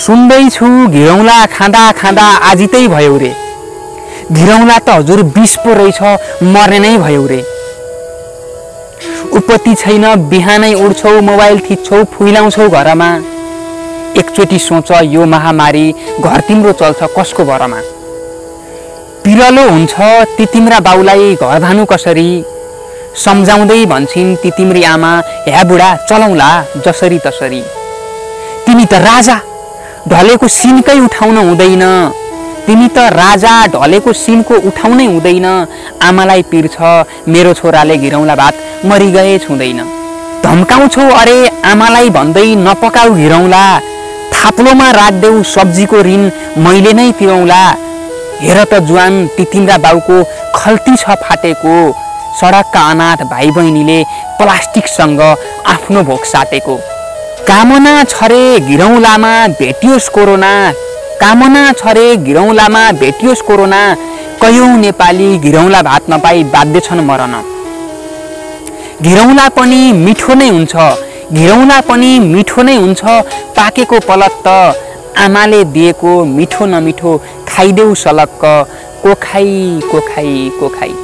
सुन्दैछु घिरौँला खाँदा खाँदा आजितै भयो रे। घिरौँला त हजुर बिस पो रहेछ मर्ने नै भयो रे। उपति छैन बिहानै उड्छौ मोबाइल थिच्छौ फुइलाउँछौ घरमा। एकचोटि सोच यो महामारी घर तिम्रो चल्छ कसको भरमा? पिरलो हुन्छ ती तिम्रा बाउलाई घर धानु कसरी? सम्झाउँदै भन्छन् ती तिम्री आमा ह्या बुढा चलाउँला जसरी तसरी। तिमी त राजा ढलेको सिनकै उठाउन हुँदैन। तिमी त राजा ढलेको सिनको उठाउनै हुँदैन। आमालाई पिर्छ मेरो छोराले घिरौँला भात मरिगए छुँदैन। धम्काउँछौ अरे आमालाई भन्दै नपकाउ घिरौँला। थाप्लोमा राखिदेऊ सब्जीको ऋण मैले नै तिरौँला। हेर त जुवान ती तिम्रा बाउको खल्ती छ फाटेको। सडकका अनाथ भाइ बहिनीले प्लास्टिकसँग आफ्नो भोक साटेको। कामना छरे घिरौँलामा भेटियोस् कोरोना। कामना छरे घिरौँलामा भेटियोस् कोरोना। कयौँ नेपाली घिरौँला भात नपाई बाध्य छन् मरन घिरौँला पनि मिठो नै हुन्छ। घिरौँला पनि मिठो नै हुन्छ। पाकेको पलत त आमाले दिएको मिठो नमिठो खाइदेऊ सलक्क। कोखाई कोखाई कोखाई।